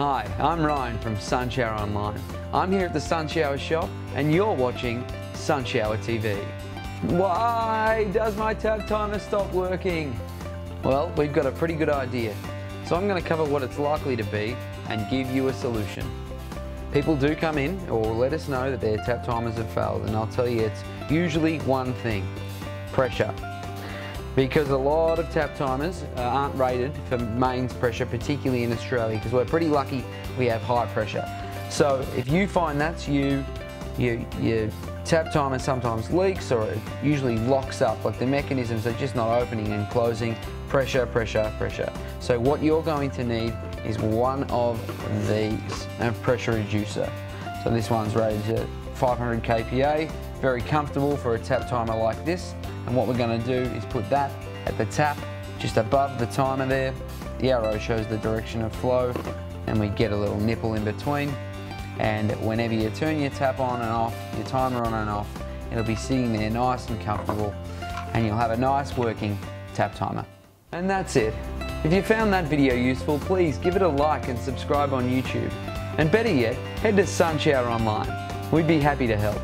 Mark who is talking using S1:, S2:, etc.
S1: Hi, I'm Ryan from Sunshower Online. I'm here at the Sunshower shop and you're watching Sunshower TV. Why does my tap timer stop working? Well, we've got a pretty good idea. So I'm going to cover what it's likely to be and give you a solution. People do come in or let us know that their tap timers have failed and I'll tell you it's usually one thing, pressure because a lot of tap timers uh, aren't rated for mains pressure, particularly in Australia, because we're pretty lucky we have high pressure. So if you find that's you, you, your tap timer sometimes leaks or it usually locks up, like the mechanisms are just not opening and closing, pressure, pressure, pressure. So what you're going to need is one of these, a pressure reducer. So this one's rated at 500 kPa, very comfortable for a tap timer like this. And what we're going to do is put that at the tap, just above the timer there. The arrow shows the direction of flow and we get a little nipple in between. And whenever you turn your tap on and off, your timer on and off, it'll be sitting there nice and comfortable and you'll have a nice working tap timer. And that's it. If you found that video useful, please give it a like and subscribe on YouTube. And better yet, head to Sunshower Online. We'd be happy to help.